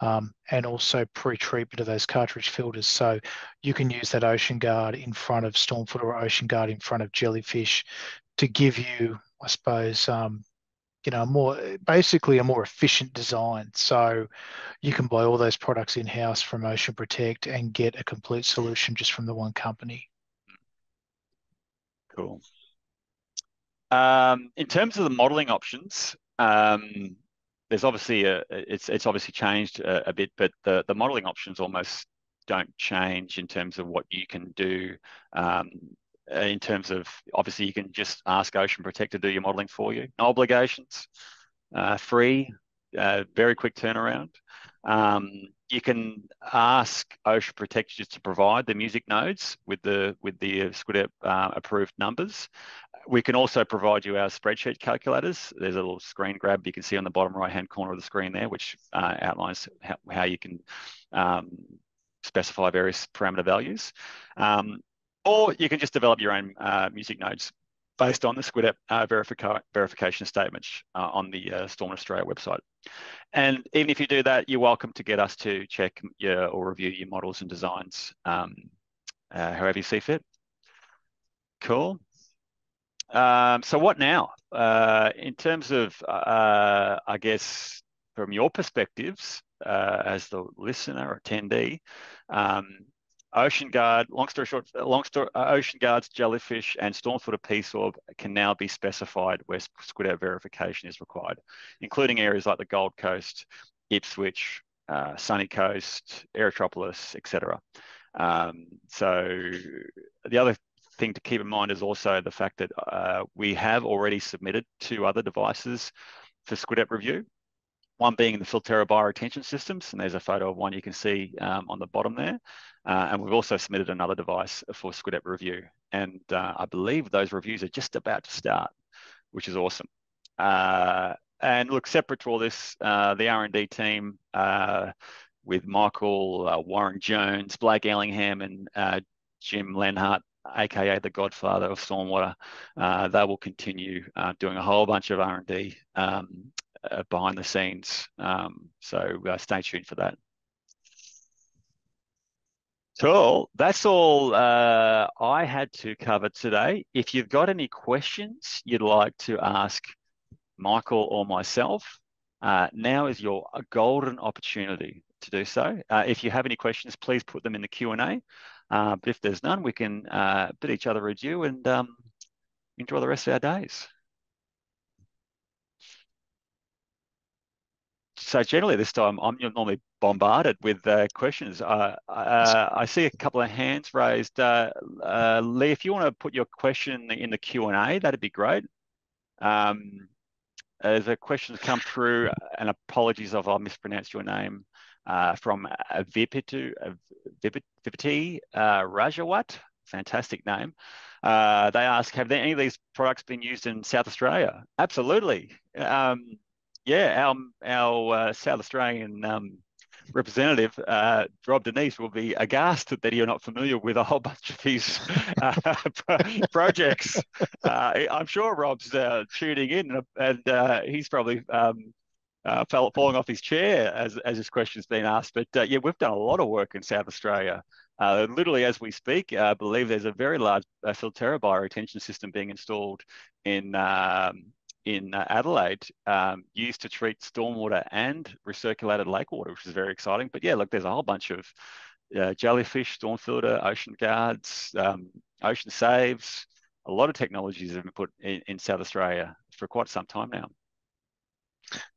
Um, and also pre-treatment of those cartridge filters. So you can use that Ocean Guard in front of StormFilter or Ocean Guard in front of Jellyfish to give you, I suppose, um, you know, more basically a more efficient design. So you can buy all those products in house from Ocean Protect and get a complete solution just from the one company. Cool. Um, in terms of the modeling options, um, there's obviously a, it's it's obviously changed a, a, bit, but the the modeling options almost don't change in terms of what you can do. Um, in terms of obviously you can just ask Ocean Protect to do your modeling for you, no obligations, uh, free, uh, very quick turnaround. Um, you can ask Ocean Protect just to provide the music nodes with the with the Squid uh, approved numbers, we can also provide you our spreadsheet calculators. There's a little screen grab you can see on the bottom right-hand corner of the screen there, which uh, outlines how, how, you can um, specify various parameter values. Um, or you can just develop your own uh, music nodes based on the SQIDEP uh, verifica verification statements uh, on the uh, Storm Australia website. And even if you do that, you're welcome to get us to check your, or review your models and designs um, uh, however you see fit. Cool. Um, so what now? Uh, in terms of, uh, I guess, from your perspectives as the listener attendee, um, Ocean Guard, long story short, long story, uh, Ocean Guard's jellyfish and StormFilter Peace Orb can now be specified where SQIDEP verification is required, including areas like the Gold Coast, Ipswich, uh, Sunny Coast, Aerotropolis, etc. Um, so the other thing to keep in mind is also the fact that uh, we have already submitted two other devices for SQIDEP review. One being the Filterra bioretention systems, and there's a photo of one you can see um, on the bottom there. Uh, and we've also submitted another device for SQIDEP review. And uh, I believe those reviews are just about to start, which is awesome. Uh, and look, separate to all this, uh, the R&D team uh, with Michael, uh, Warren Jones, Blake Ellingham, and Jim Lenhart aka the godfather of stormwater. Uh, they will continue uh, doing a whole bunch of R&D um, uh, behind the scenes. Um, so uh, stay tuned for that. Cool. That's all uh, I had to cover today. If you've got any questions you'd like to ask Michael or myself, uh, now is your golden opportunity to do so. if you have any questions, please put them in the Q&A. Uh, but if there's none, we can uh, bid each other adieu and um, enjoy the rest of our days. So generally this time I'm normally bombarded with uh, questions. Uh, uh, I see a couple of hands raised. Uh, uh, Lee, if you want to put your question in the Q and A, that'd be great. Um, there's a question come through, and apologies if I mispronounced your name, uh, from Vipitu Vipiti Rajawat. Fantastic name. they ask, have there any of these products been used in South Australia? Absolutely. Um, yeah, our our uh, South Australian um, representative, uh, Rob Denise, will be aghast that you're not familiar with a whole bunch of his uh, projects. Uh, I'm sure Rob's uh, tuning in, and uh, he's probably um, uh, fell, falling off his chair as as this question's been asked. But yeah, we've done a lot of work in South Australia. literally, as we speak, I believe there's a very large uh, Filterra bioretention system being installed in um, in uh, Adelaide um, used to treat stormwater and recirculated lake water, which is very exciting. But yeah, look, there's a whole bunch of uh, jellyfish, storm filter, ocean guards, um, ocean saves. A lot of technologies have been put in, in South Australia for quite some time now.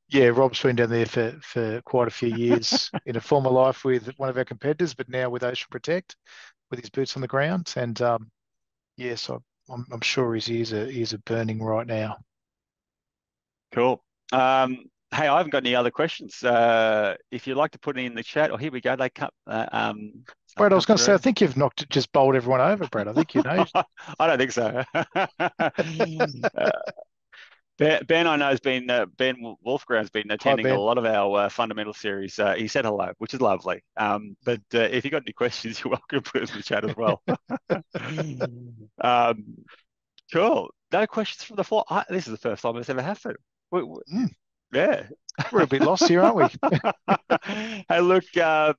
Yeah, Rob's been down there for, for quite a few years in a former life with one of our competitors, but now with Ocean Protect, with his boots on the ground. And um, yes, I'm, I'm sure his ears are, ears are burning right now. Cool. Um, hey, I haven't got any other questions. Uh, if you'd like to put it in the chat, oh, here we go. They come. Uh, um, Brad, I was going to say, I think you've knocked just bowled everyone over, Brad. I think you know. I don't think so. uh, Ben, I know has been uh, Ben Wolfgram's been attending Hi, a lot of our uh, fundamental series. Uh, he said hello, which is lovely. Um, but uh, if you have got any questions, you're welcome to put it in the chat as well. um, cool. No questions from the floor. I, this is the first time it's ever happened. We, we, mm. Yeah. We're a bit lost here, aren't we? hey, look. Uh,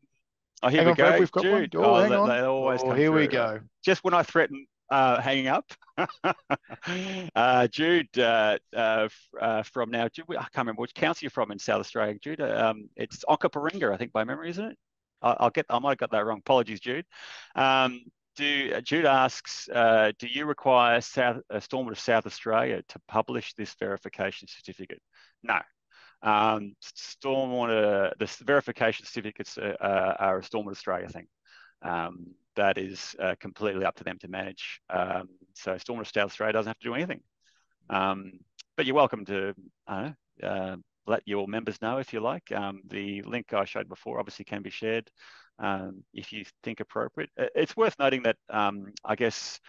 oh, here hang we on, go. Fred, we've got Jude. one. Oh, oh hang they, on. They always oh, here through. we go. Just when I threaten uh, hanging up, uh, Jude uh, uh, uh, from now. Jude, I can't remember which council you're from in South Australia. Jude, um, it's Onkaparinga, I think, by memory, isn't it? I'll, I'll get. I might have got that wrong. Apologies, Jude. Um, do uh, Jude asks, uh, do you require South, uh, Stormwater South Australia to publish this verification certificate? No. Um, Stormwater, the verification certificates are, are a Stormwater Australia thing. Um, that is uh, completely up to them to manage. Um, so Stormwater South Australia doesn't have to do anything. Um, but you're welcome to uh, let your members know if you like. Um, the link I showed before obviously can be shared um, if you think appropriate. It's worth noting that um, I guess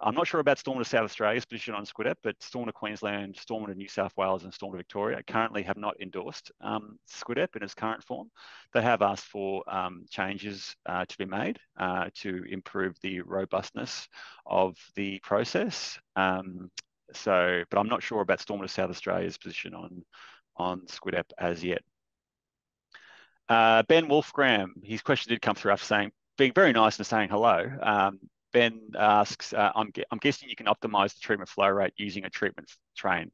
I'm not sure about Stormwater South Australia's position on SQIDEP, but Stormwater Queensland, Stormwater New South Wales, and Stormwater Victoria currently have not endorsed um, SQIDEP in its current form. They have asked for um, changes uh, to be made uh, to improve the robustness of the process. Um, so, but I'm not sure about Stormwater South Australia's position on on SQIDEP as yet. Uh, ben Wolfgram, his question did come through after saying, being very nice and saying hello. Um, ben asks, uh, I'm, I'm guessing you can optimize the treatment flow rate using a treatment train.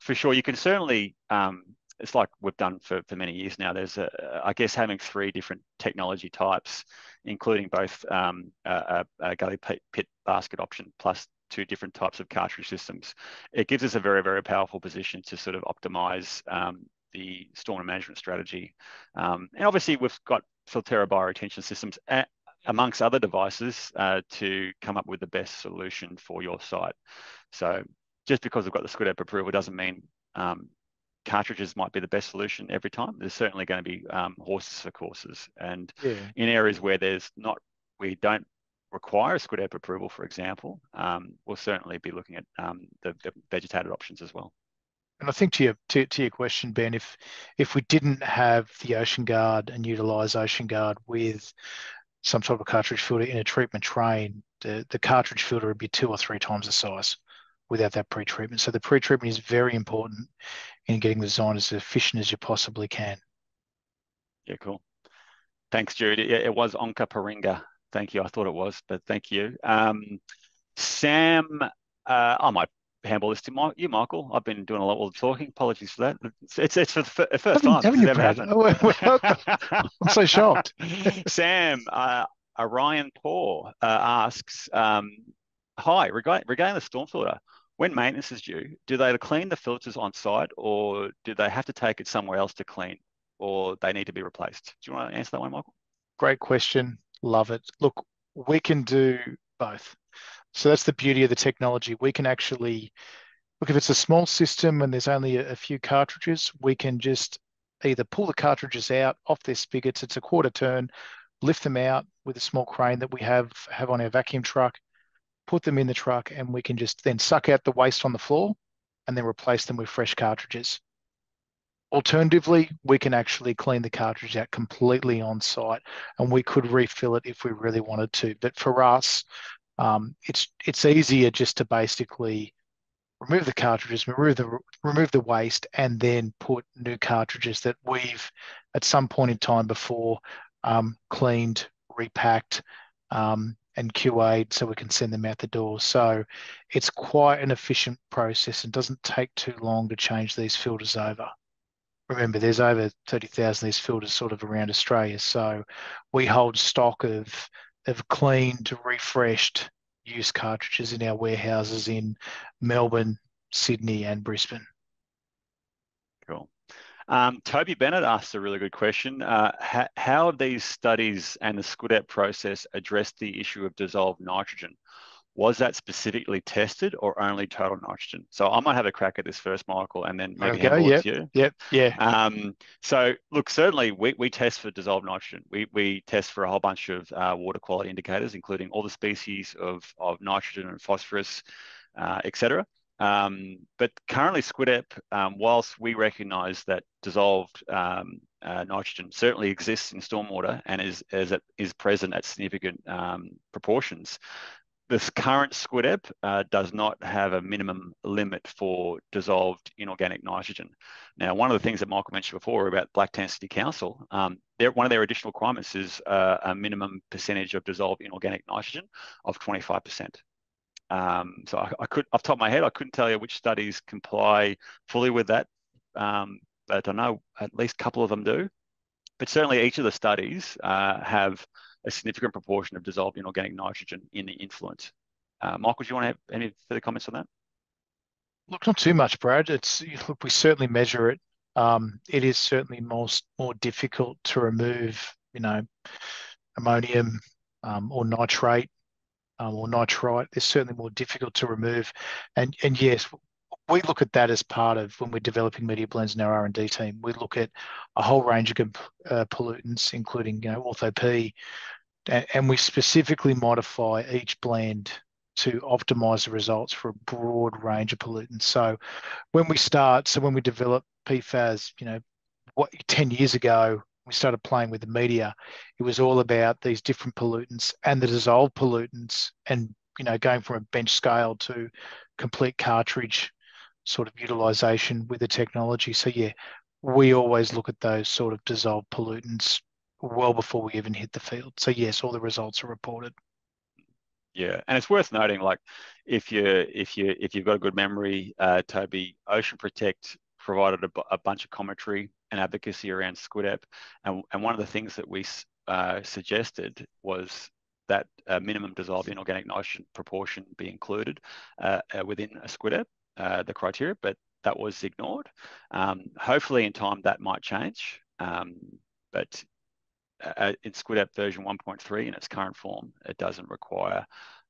For sure, you can certainly, um, it's like we've done for, for many years now. There's, a, I guess, having three different technology types, including both um, a, a, gully pit, basket option plus two different types of cartridge systems. It gives us a very, very powerful position to sort of optimize um, the storm management strategy. Um, and obviously, we've got Filterra bioretention systems at, amongst other devices uh, to come up with the best solution for your site. So just because we've got the SQIDEP approval doesn't mean um, cartridges might be the best solution every time. There's certainly going to be um, horses for courses. And yeah. in areas where there's not, we don't require a SQIDEP approval, for example, um, we'll certainly be looking at um, the, the vegetated options as well. And I think to your to, to, your question, Ben, if if we didn't have the Ocean Guard and utilize Ocean Guard with some type of cartridge filter in a treatment train, the, the cartridge filter would be two or three times the size without that pre-treatment. So the pre-treatment is very important in getting the design as efficient as you possibly can. Yeah, cool. Thanks, Jude. It, it was Onkaparinga. Thank you. I thought it was, but thank you. Um, Sam, uh, I might handball this to you, Michael. I've been doing a lot of talking. Apologies for that. It's it's, it's for the first time. Haven't you, Brad? I'm so shocked. Sam, uh, Orion Paul uh, asks, um, "Hi, regarding, regarding the storm filter, when maintenance is due, do they clean the filters on site, or do they have to take it somewhere else to clean? or they need to be replaced? Do you want to answer that one, Michael? Great question. Love it. Look, we can do both. So that's the beauty of the technology. We can actually look if it's a small system and there's only a, a few cartridges, we can just either pull the cartridges out off their spigots. It's a quarter turn, lift them out with a small crane that we have have on our vacuum truck, put them in the truck, and we can just then suck out the waste on the floor and then replace them with fresh cartridges. Alternatively, we can actually clean the cartridge out completely on site and we could refill it if we really wanted to. But for us, um, it's it's easier just to basically remove the cartridges, remove the remove the waste, and then put new cartridges that we've at some point in time before um, cleaned, repacked, um, and QA'd so we can send them out the door. So it's quite an efficient process and doesn't take too long to change these filters over. Remember, there's over 30,000 of these filters sort of around Australia. So we hold stock of, of cleaned, refreshed, used cartridges in our warehouses in Melbourne, Sydney, and Brisbane. Cool. Um, Toby Bennett asked a really good question. Uh, ha how have these studies and the SQIDEP process addressed the issue of dissolved nitrogen? Was that specifically tested or only total nitrogen? So I might have a crack at this first, Michael, and then maybe okay, yep, you. Yep, yeah. Um, so look, certainly we, we test for dissolved nitrogen. We, we test for a whole bunch of uh, water quality indicators, including all the species of, of nitrogen and phosphorus, uh, etc. Um, but currently, SQIDEP, um, whilst we recognise that dissolved um, uh, nitrogen certainly exists in stormwater and is, is, is present at significant um, proportions, this current SQIDEP uh, does not have a minimum limit for dissolved inorganic nitrogen. Now, one of the things that Michael mentioned before about Blacktown City Council, um, one of their additional requirements is uh, a minimum percentage of dissolved inorganic nitrogen of 25%. Um, so I, I, could, off the top of my head, I couldn't tell you which studies comply fully with that, um, but I know at least a couple of them do. But certainly each of the studies uh, have a significant proportion of dissolved inorganic nitrogen in the influent. Uh, Michael, do you want to have any further comments on that? Look, not too much, Brad. It's look, we certainly measure it. Um, it is certainly most more difficult to remove, you know, ammonium um, or nitrate um, or nitrite is certainly more difficult to remove. And and yes, we look at that as part of when we're developing media blends in our R&D team. We look at a whole range of uh, pollutants, including you know ortho P, and, and we specifically modify each blend to optimize the results for a broad range of pollutants. So when we start, so when we develop PFAS, you know, what 10 years ago, we started playing with the media, it was all about these different pollutants and the dissolved pollutants and, you know, going from a bench scale to complete cartridge sort of utilization with the technology. So yeah, we always look at those sort of dissolved pollutants well before we even hit the field. So yes, all the results are reported. Yeah, and it's worth noting, like if you if you if you've got a good memory, uh, Toby, Ocean Protect provided a, a bunch of commentary and advocacy around SQIDEP. And, and one of the things that we uh, suggested was that a minimum dissolved inorganic nitrogen proportion be included uh, uh, within a SQIDEP, uh, the criteria, but that was ignored. Um, hopefully in time that might change, um, but uh, in SQIDEP version 1.3 in its current form, it doesn't require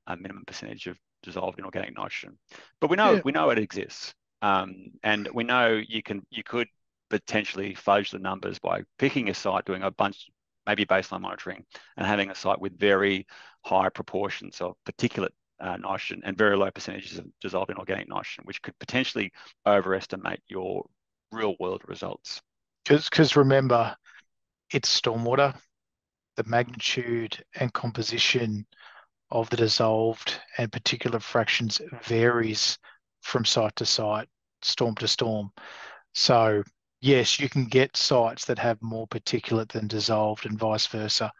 a minimum percentage of dissolved inorganic nitrogen. But we know yeah. we know it exists. Um, and we know you can you could potentially fudge the numbers by picking a site, doing a bunch, maybe baseline monitoring, and having a site with very high proportions of particulate uh, nitrogen and very low percentages of dissolved inorganic nitrogen, which could potentially overestimate your real world results. Because remember, it's stormwater, the magnitude and composition of the dissolved and particular fractions varies from site to site, storm to storm. So yes, you can get sites that have more particulate than dissolved and vice versa.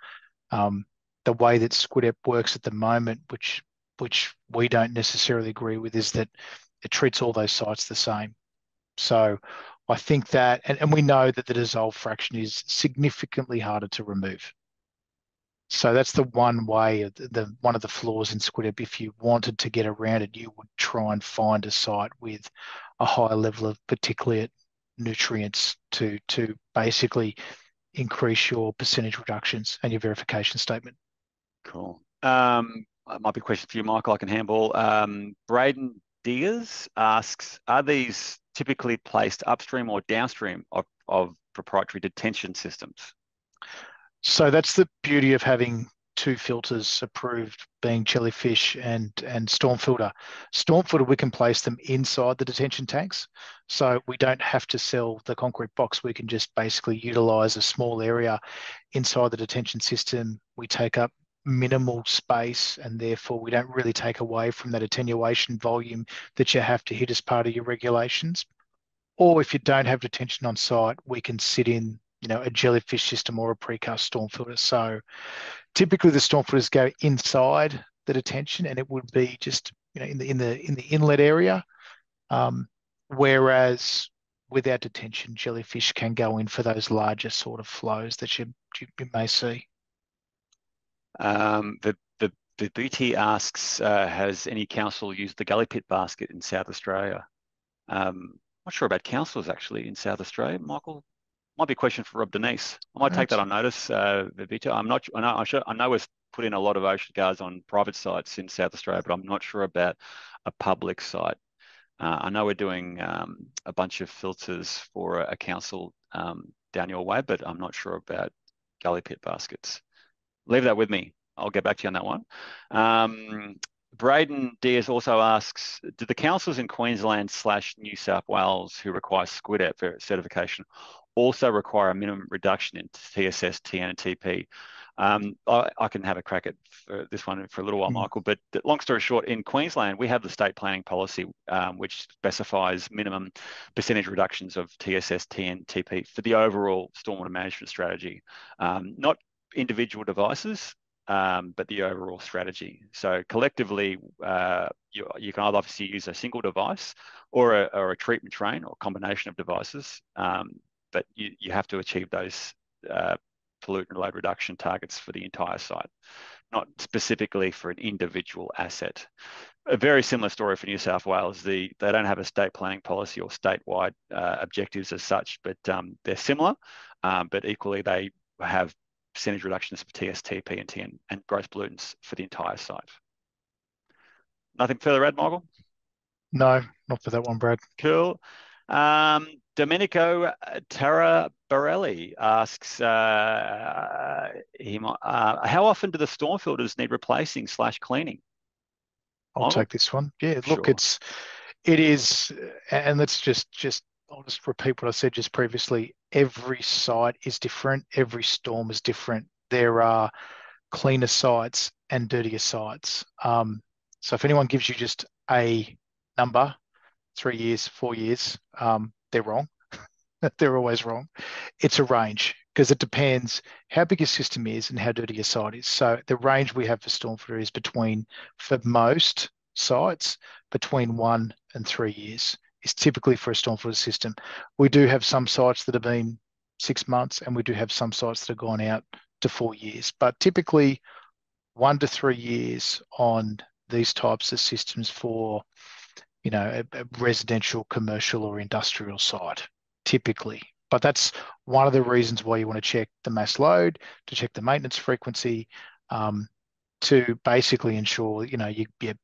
Um, the way that SQIDEP works at the moment, which which we don't necessarily agree with, is that it treats all those sites the same. So I think that, and, and we know that the dissolved fraction is significantly harder to remove. So that's the one way, the, the one of the flaws in SQIDEP. If you wanted to get around it, you would try and find a site with a higher level of particulate nutrients to to basically increase your percentage reductions and your verification statement. Cool. Um, might be a question for you, Michael. I can handball. Um, Braden Diaz asks, are these typically placed upstream or downstream of, of proprietary detention systems? So that's the beauty of having two filters approved, being jellyfish and and storm filter. Storm filter, we can place them inside the detention tanks, so we don't have to sell the concrete box. We can just basically utilize a small area inside the detention system. We take up minimal space and therefore we don't really take away from that attenuation volume that you have to hit as part of your regulations. Or if you don't have detention on site, we can sit in, you know, a jellyfish system or a precast storm filter. So typically the storm filters go inside the detention and it would be just, you know, in the in the in the inlet area. Um, whereas without detention, jellyfish can go in for those larger sort of flows that you, you, you may see. Um, the, the, the BT asks, uh, has any council used the gully pit basket in South Australia? Um, not sure about councils actually in South Australia. Michael, might be a question for Rob Denise. I might take that on notice, uh, Vito. I'm not. I know. I'm sure, I know we've put in a lot of ocean guards on private sites in South Australia, but I'm not sure about a public site. Uh, I know we're doing um, a bunch of filters for a, a council um, down your way, but I'm not sure about gully pit baskets leave that with me. I'll get back to you on that one. Um, Braden Diaz also asks, do the councils in Queensland slash New South Wales who require SQIDEP certification also require a minimum reduction in TSS, TN and TP? Um, I, I, can have a crack at this one for a little while, mm. Michael, but long story short, in Queensland, we have the state planning policy, um, which specifies minimum percentage reductions of TSS, TN, TP for the overall stormwater management strategy. Um, not individual devices, um, but the overall strategy. So collectively, uh, you, you can obviously use a single device or a, or a treatment train or combination of devices, um, but you, you have to achieve those uh, pollutant load reduction targets for the entire site, not specifically for an individual asset. A very similar story for New South Wales. The, they don't have a state planning policy or statewide uh, objectives as such, but um, they're similar, um, but equally they have percentage reductions for TSTP and TN and gross pollutants for the entire site. Nothing further add, Michael? No, not for that one, Brad. Cool. Um, Domenico Tarabarelli asks, uh, he, uh, how often do the storm filters need replacing slash cleaning? I'll Michael? take this one. Yeah, look, sure. it's, it is, and let's just, just I'll just repeat what I said just previously. Every site is different. Every storm is different. There are cleaner sites and dirtier sites. Um, so if anyone gives you just a number, three years, four years, um, they're wrong. they're always wrong. It's a range because it depends how big your system is and how dirty your site is. So the range we have for storm Stormfilter is between, for most sites, between one and three years is typically for a stormwater system. We do have some sites that have been six months, and we do have some sites that have gone out to four years. But typically, one to three years on these types of systems for, you know, a, a residential, commercial, or industrial site, typically. But that's one of the reasons why you want to check the mass load, to check the maintenance frequency, um, to basically ensure you know you, you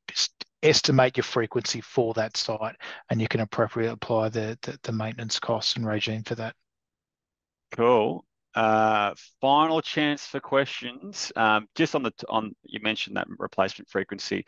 estimate your frequency for that site and you can appropriately apply the, the, the maintenance costs and regime for that. Cool. Uh, final chance for questions. Um, just on the on you mentioned that replacement frequency.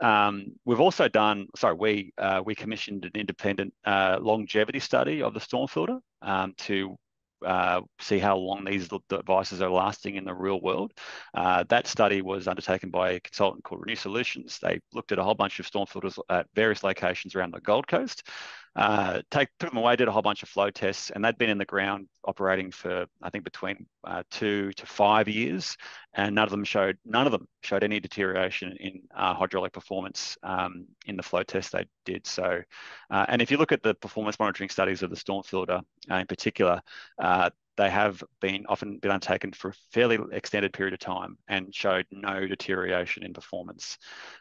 Um, we've also done. Sorry, we uh, we commissioned an independent uh, longevity study of the storm filter um, to uh, see how long these devices are lasting in the real world. Uh, that study was undertaken by a consultant called Renew Solutions. They looked at a whole bunch of storm filters at various locations around the Gold Coast uh, take put them away, did a whole bunch of flow tests, and they'd been in the ground operating for I think between uh, two to five years, and none of them showed none of them showed any deterioration in uh, hydraulic performance um, in the flow test they did. So, uh, and if you look at the performance monitoring studies of the storm filter uh, in particular, uh, they have been often been undertaken for a fairly extended period of time and showed no deterioration in performance.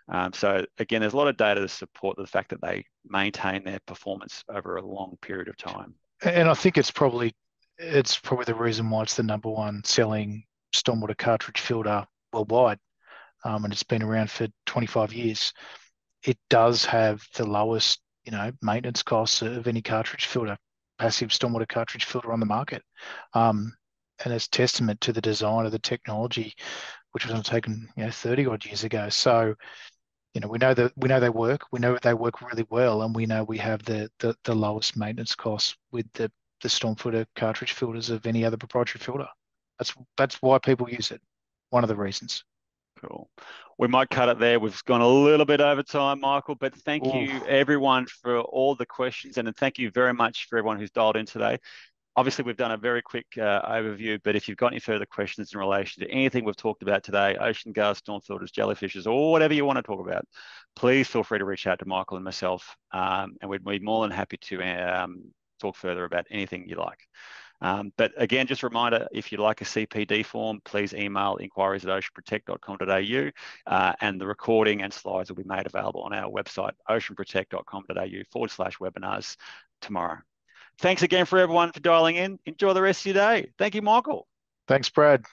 Um, so again, there's a lot of data to support the fact that they maintain their performance over a long period of time. And I think it's probably it's probably the reason why it's the number one selling stormwater cartridge filter worldwide, um, and it's been around for 25 years. It does have the lowest, you know, maintenance costs of any cartridge filter, passive stormwater cartridge filter on the market. Um, and it's testament to the design of the technology, which was undertaken, you know, 30 odd years ago. So, you know, we know that we know they work. We know they work really well, and we know we have the the, the lowest maintenance costs with the the Stormfilter cartridge filters of any other proprietary filter. That's that's why people use it. One of the reasons. Cool. We might cut it there. We've gone a little bit over time, Michael, but thank Ooh. you everyone for all the questions and thank you very much for everyone who's dialed in today. Obviously, we've done a very quick uh, overview, but if you've got any further questions in relation to anything we've talked about today, OceanGuards, storm filters, jellyfishes, or whatever you want to talk about, please feel free to reach out to Michael and myself, um, and we'd be more than happy to um, talk further about anything you like. Um, but again, just a reminder, if you'd like a CPD form, please email inquiries at oceanprotect.com.au uh, and the recording and slides will be made available on our website, oceanprotect.com.au forward slash webinars tomorrow. Thanks again for everyone for dialing in. Enjoy the rest of your day. Thank you, Michael. Thanks, Brad.